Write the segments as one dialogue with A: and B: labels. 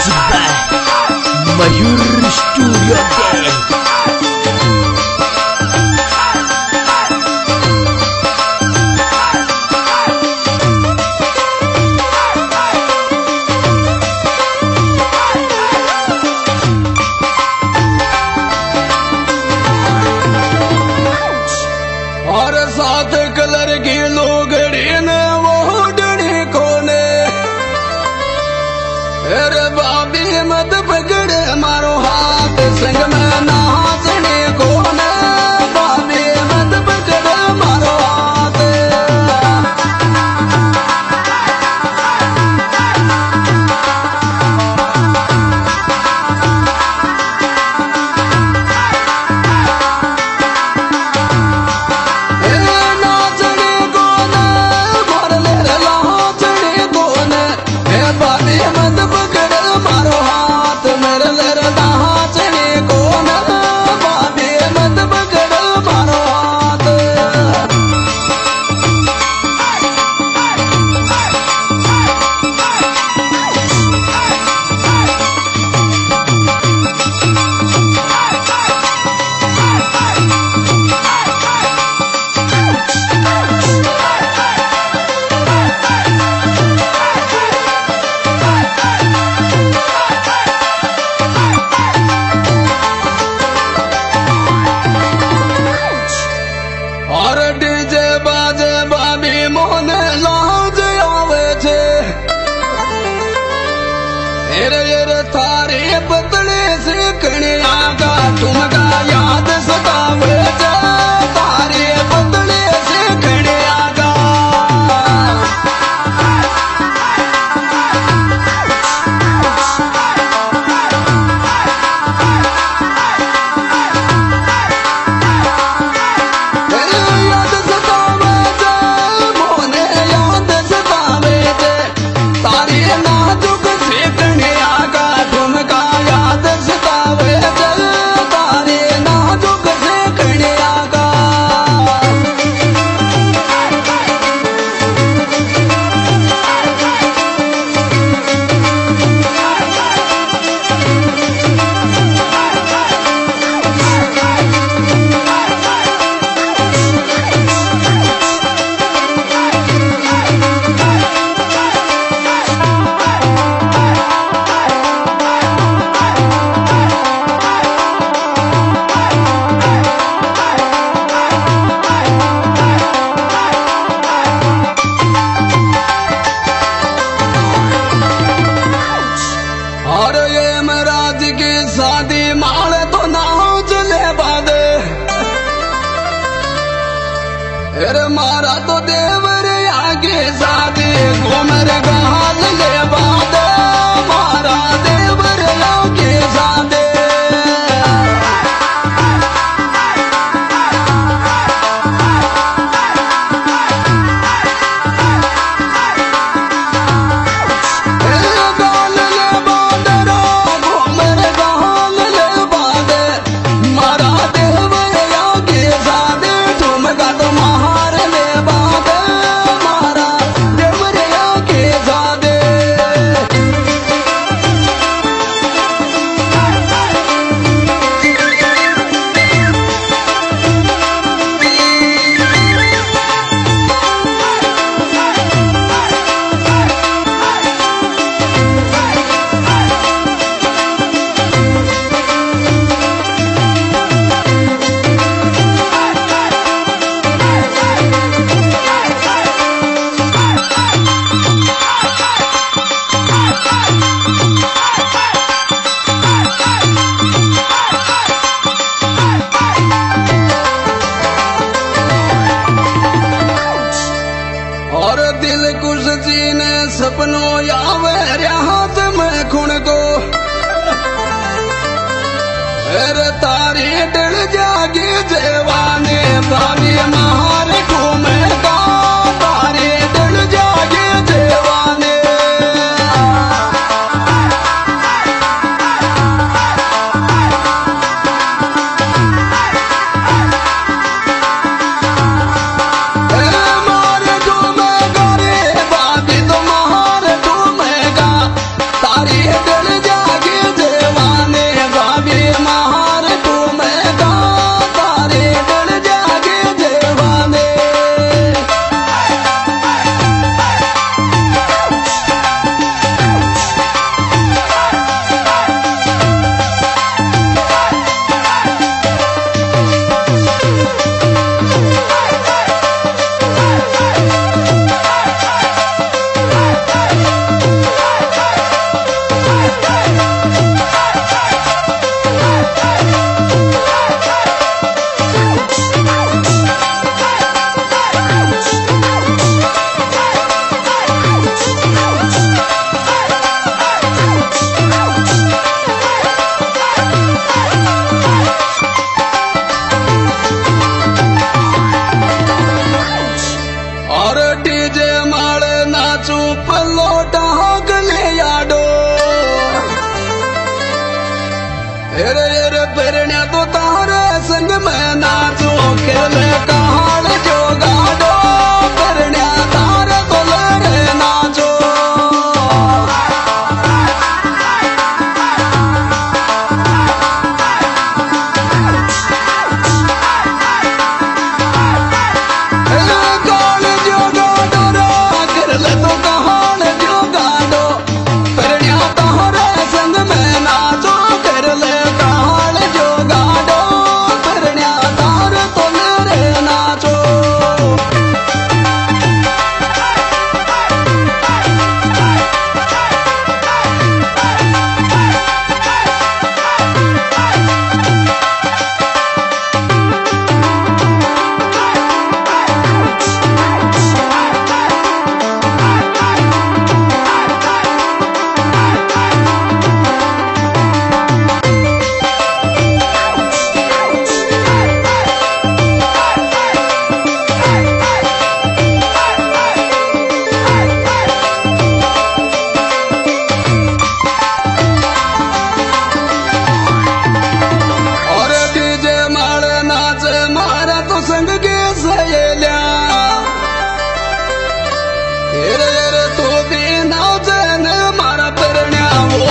A: is back. Mayur Studio
B: Gang. दादी माले तो ना चले बादे। मारा तो देवर आगे शादी घूमर गाल तारी दिल जागी देवाने बाबी महाराज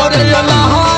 B: और लहार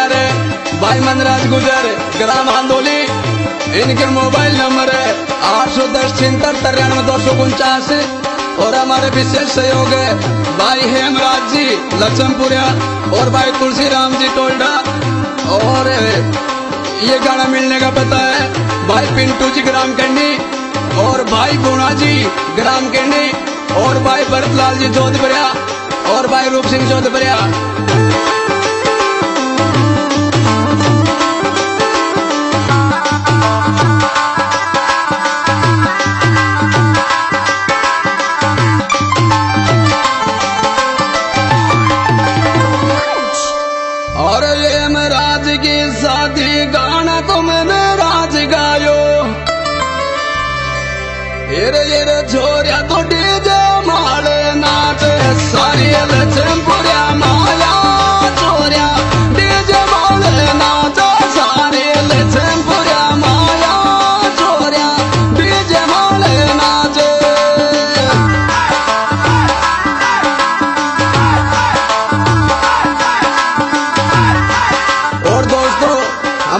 B: गाय भाई मनराज गुजर, ग्राम आंदोली, इनके मोबाइल नंबर है। आठ सौ दस छिहत्तर तिरानवे दो सौ उनचास। और हमारे विशेष सहयोग है, भाई हेमराज जी लक्ष्मपुरिया और भाई तुलसी राम जी, टोल्डा। और ये गाना मिलने का पता है, भाई पिंटू जी, ग्राम कंडी। और भाई गुणा जी, ग्राम कंडी। और भाई भरतलाल जी जोधपुरिया और भाई रूप सिंह जोधपुरिया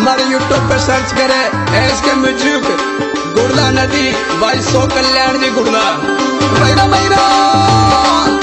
B: हमारे यूट्यूब पे सर्च करें एस के म्यूज़िक गुड़ला नदी वाई सो कल्याण जी गुड़ला महीना! मैरा